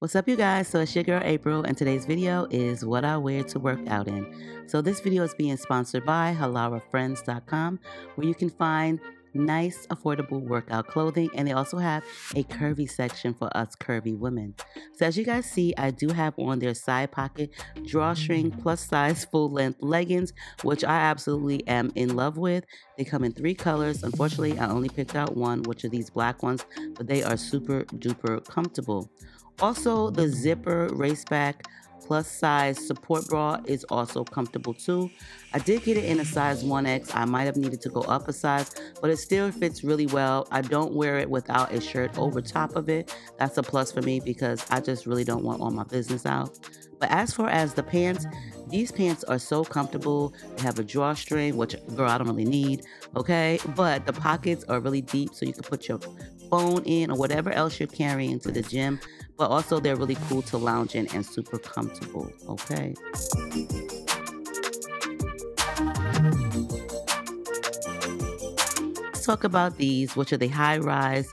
What's up you guys? So it's your girl April and today's video is what I wear to work out in. So this video is being sponsored by HalaraFriends.com where you can find nice affordable workout clothing and they also have a curvy section for us curvy women. So as you guys see I do have on their side pocket drawstring plus size full length leggings which I absolutely am in love with. They come in three colors. Unfortunately I only picked out one which are these black ones but they are super duper comfortable. Also, the zipper raceback plus size support bra is also comfortable too. I did get it in a size 1X. I might have needed to go up a size, but it still fits really well. I don't wear it without a shirt over top of it. That's a plus for me because I just really don't want all my business out. But as far as the pants, these pants are so comfortable. They have a drawstring, which girl, I don't really need, okay? But the pockets are really deep, so you can put your phone in or whatever else you're carrying to the gym. But also, they're really cool to lounge in and super comfortable, okay? Let's talk about these, which are the high rise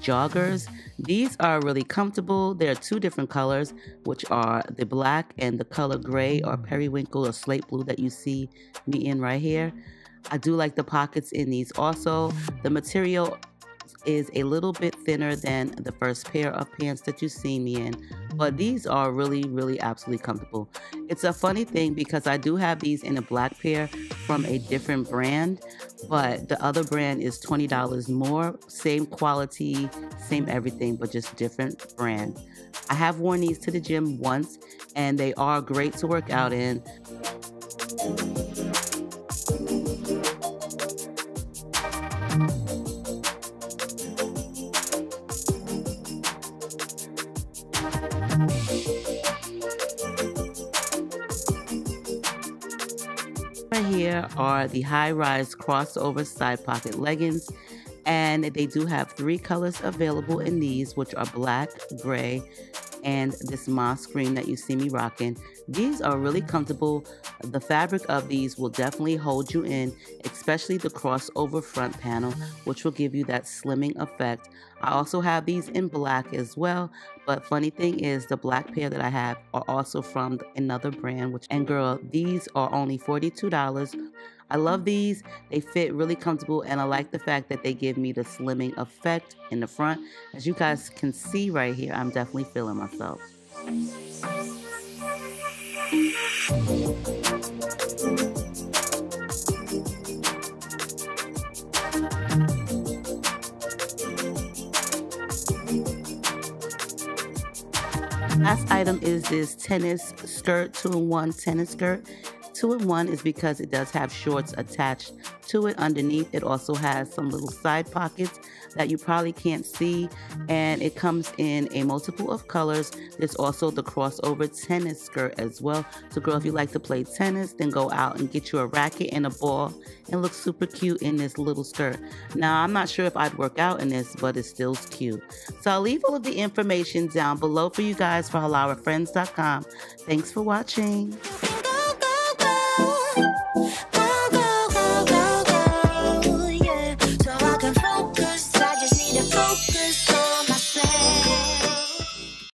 joggers. These are really comfortable. There are two different colors, which are the black and the color gray or mm. periwinkle or slate blue that you see me in right here. I do like the pockets in these also. The material is a little bit thinner than the first pair of pants that you see me in, but mm. these are really, really absolutely comfortable. It's a funny thing because I do have these in a black pair from a different brand, but the other brand is $20 more, same quality, same everything, but just different brand. I have worn these to the gym once and they are great to work out in. Here are the high-rise crossover side pocket leggings and they do have three colors available in these which are black, gray, and this moss green that you see me rocking. These are really comfortable. The fabric of these will definitely hold you in, especially the crossover front panel, which will give you that slimming effect. I also have these in black as well, but funny thing is the black pair that I have are also from another brand, which and girl, these are only $42. I love these. They fit really comfortable and I like the fact that they give me the slimming effect in the front. As you guys can see right here, I'm definitely feeling myself. Last item is this tennis skirt, two-in-one tennis skirt. Two-in-one is because it does have shorts attached to it underneath. It also has some little side pockets that you probably can't see and it comes in a multiple of colors. There's also the crossover tennis skirt as well. So girl, if you like to play tennis, then go out and get you a racket and a ball and look super cute in this little skirt. Now, I'm not sure if I'd work out in this, but it still cute. So I'll leave all of the information down below for you guys for halarafriends.com. Thanks for watching. Go.